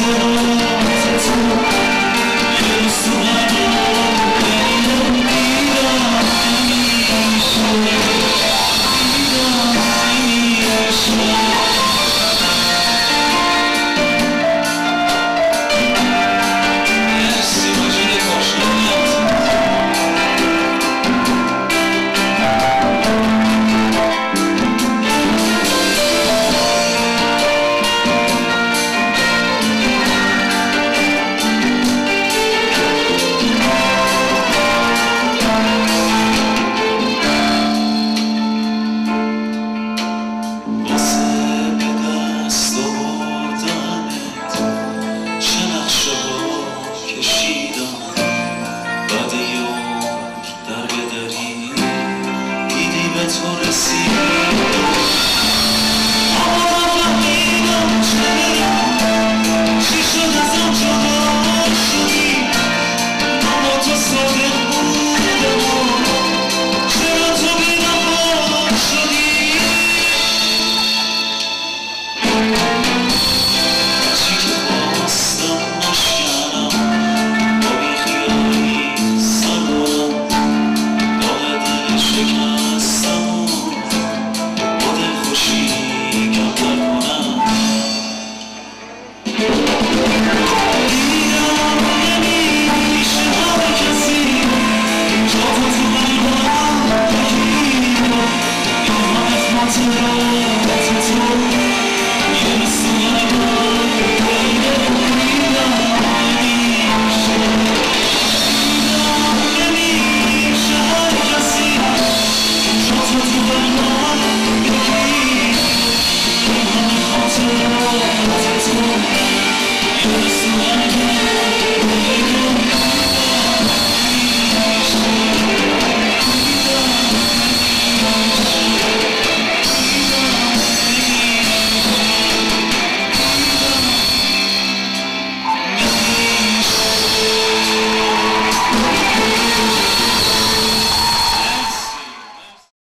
Música